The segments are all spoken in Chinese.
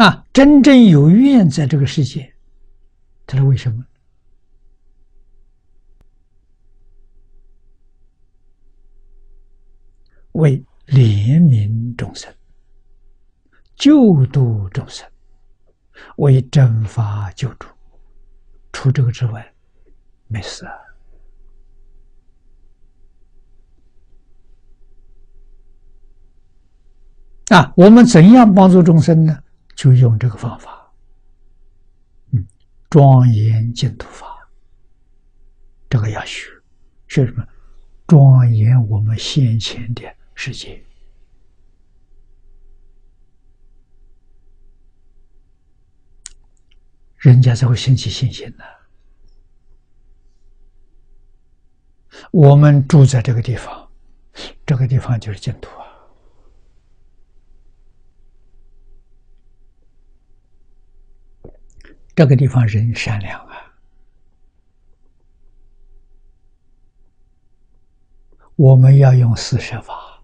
啊，真正有愿在这个世界，他说为什么？为怜悯众生，救度众生，为正法救助。除这个之外，没事啊。啊，我们怎样帮助众生呢？就用这个方法，嗯，庄严净土法，这个要学，学什么？庄严我们先前的世界，人家才会升起信心呢。我们住在这个地方，这个地方就是净土啊。这个地方人善良啊，我们要用四摄法，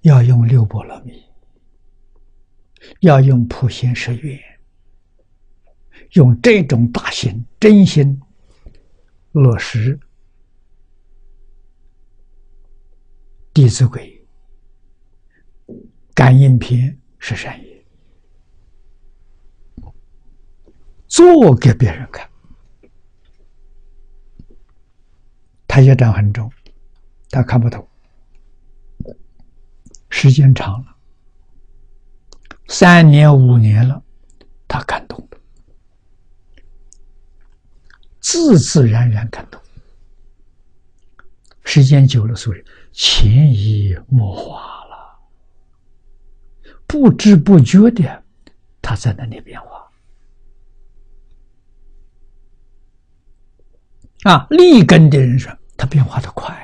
要用六波罗蜜，要用普贤十愿，用这种大心真心落实《弟子规》感应篇是善业。做给别人看，他业障很重，他看不懂。时间长了，三年五年了，他感动了，自自然然感动。时间久了，所以潜移默化了，不知不觉的，他在那里变化。啊，立根的人说他变化的快，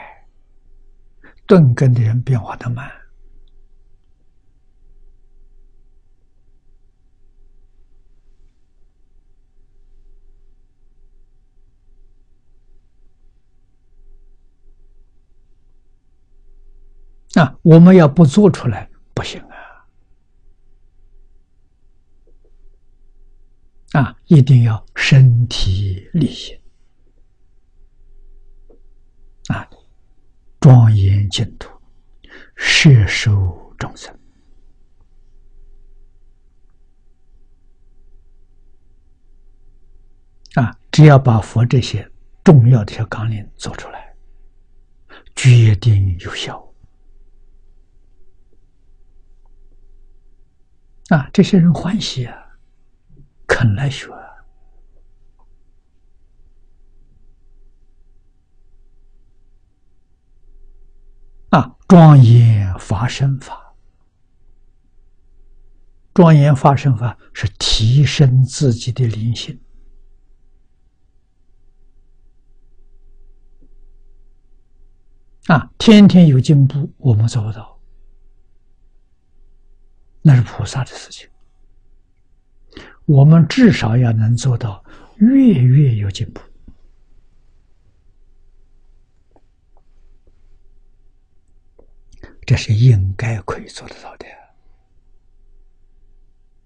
钝根的人变化的慢。啊，我们要不做出来不行啊！啊，一定要身体力行。啊！庄严净土，摄受众生。啊！只要把佛这些重要的小纲领做出来，决定有效。啊！这些人欢喜啊，肯来学。啊！庄严发生法，庄严发生法是提升自己的灵性。啊，天天有进步，我们做不到，那是菩萨的事情。我们至少要能做到月月有进步。这是应该可以做得到的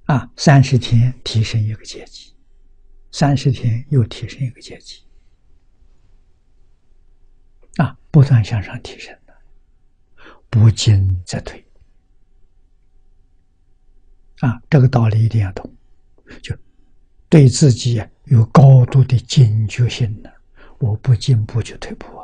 啊！三十天提升一个阶级，三十天又提升一个阶级，啊，不断向上提升的，不进则退啊！这个道理一定要懂，就对自己有高度的警觉性的，我不进步就退步啊！